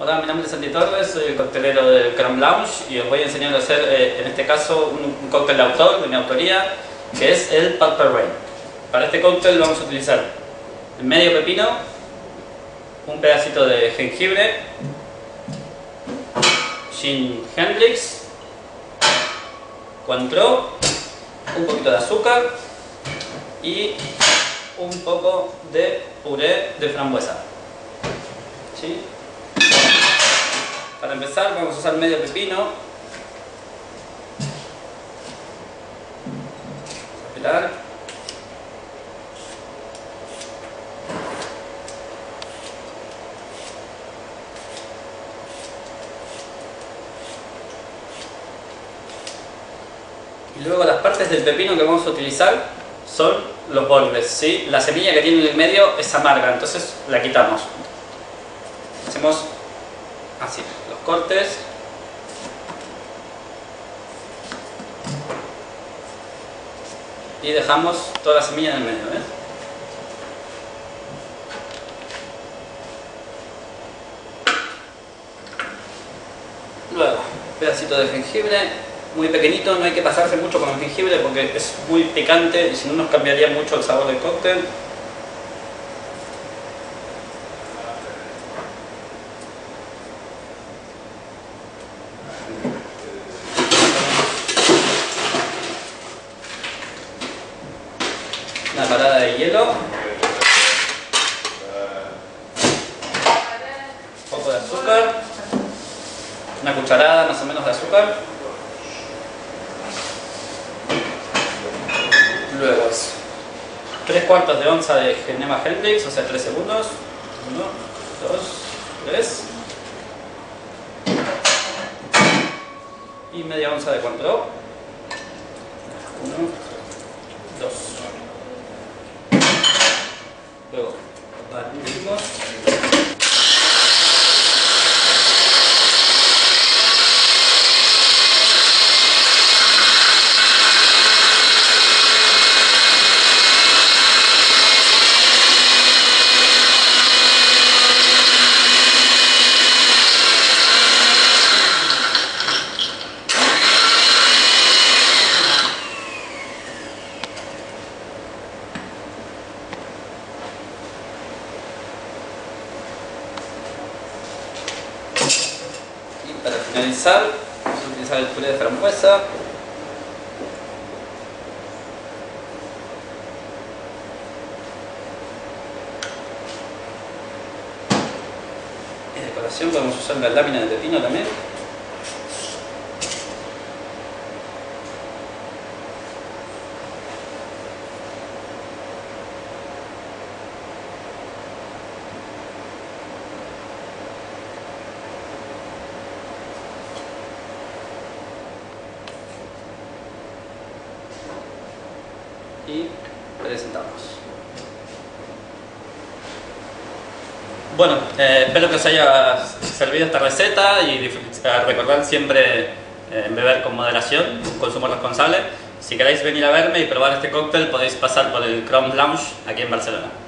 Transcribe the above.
Hola, mi nombre es Santi Torres, soy el coctelero del Chrome Lounge y os voy a enseñar a hacer, eh, en este caso, un, un cóctel de autor, de mi autoría, que es el Purple Rain. Para este cóctel vamos a utilizar medio pepino, un pedacito de jengibre, gin Hendrix, Cointreau, un poquito de azúcar y un poco de puré de frambuesa. ¿Sí? Para empezar vamos a usar medio pepino. Vamos a pelar. Y luego las partes del pepino que vamos a utilizar son los bordes, ¿sí? La semilla que tiene en el medio es amarga, entonces la quitamos. Hacemos así, los cortes. Y dejamos toda la semilla en el medio, ¿ves? Luego, pedacito de jengibre, muy pequeñito, no hay que pasarse mucho con el jengibre porque es muy picante y si no nos cambiaría mucho el sabor del cóctel. Una parada de hielo. Un poco de azúcar. Una cucharada más o menos de azúcar. Luego es 3 cuartos de onza de Genema Hendrix, o sea 3 segundos. 1, 2, 3. Y media onza de Cointreau. 1, 2. Luego batimos. Vamos a utilizar el puré de frambuesa. Y decoración podemos usar la lámina de pepino también. Y presentamos. Bueno, eh, espero que os haya servido esta receta y recordad siempre eh, beber con moderación, consumo responsable. Si queréis venir a verme y probar este cóctel podéis pasar por el Chrome Lounge aquí en Barcelona.